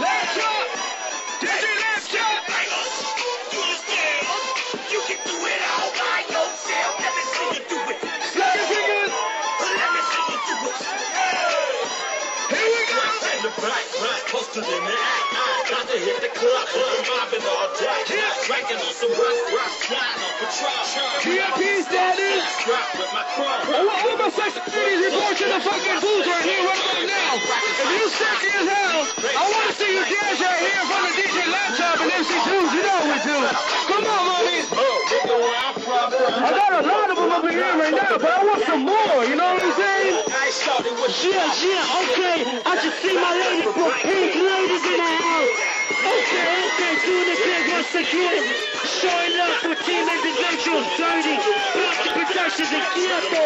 Left up! Did you left up? You to. You can do it. Let me see you do it. Let me see you do it. Here we go. In the the. Got to hit the club. Mobbing all day. Drinking on some rock, on patrol. With my reporting the fucking booze right here, right now. Lot of them over here right now, but I want some more. You know what I'm saying? I started with Yeah, yeah, okay. I just see my lady, but pink ladies in the house. Okay, okay, doing it big once again. Showing up with team individuals, dirty. Black productions and Ghetto.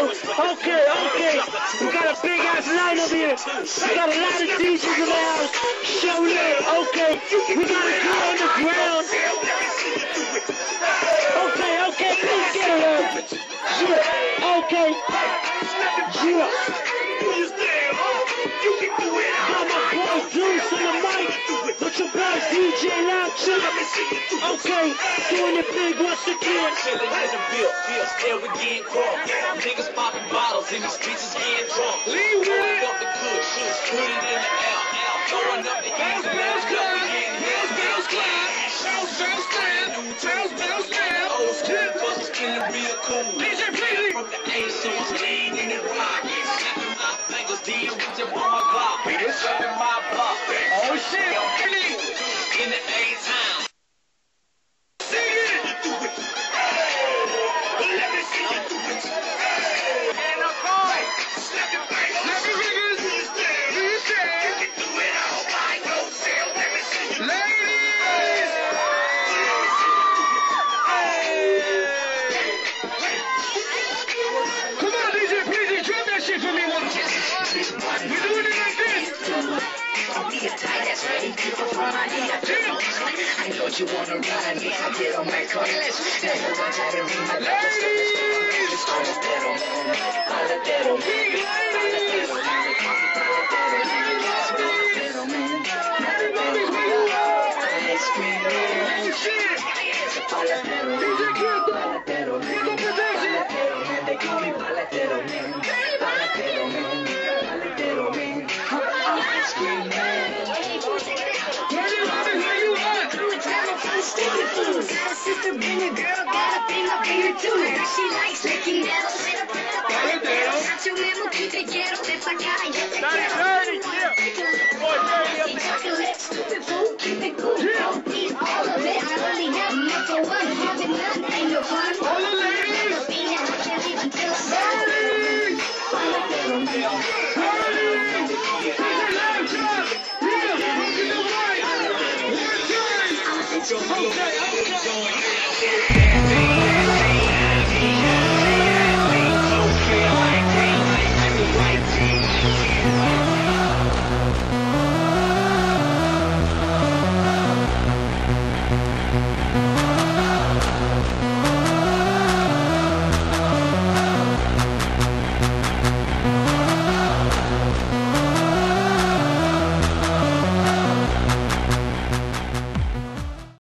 Okay, okay. We got a big ass lineup here. We got a lot of DJs in the house. Showing up, okay. We got a girl on the ground. Okay, okay, please get it up. Yeah, okay. Yeah. Boy on the mic with your boy DJ Laptop. Okay, doing it big once again. Chillin' in the bill, bill, still we getting crunk. Niggas popping bottles in the streets is getting drunk. Leave with it. up the good shit, put it in the L, L. Throwing up the Bounce, easy, bounce, now we clap. getting Bounce, bounce, clap. Bounce, bounce, clap. Bounce, bounce, clap. Old school busters real cool. DJ, please. From the A, so I'm lean in the. Snapping my fingers, deal with your on my block. Snapping my block. Oh, shit. In the I know you wanna ride me, I get on my cordless. Never run out of ring, my Ladies. Big ladies. Everybody's where you are. Ice cream, man. Oh, shit. Paletero, DJ Kid. used to been a girl, got a thing up in her. She likes licking nails, with a bit of nails. Not you ever keep the ghetto if I gotta get the ghetto. Chocolate, stupid keep it cool. Eat all of it. I only have enough one. Having none ain't no fun. All the ladies. Ladies. Ladies. Ladies. Okay.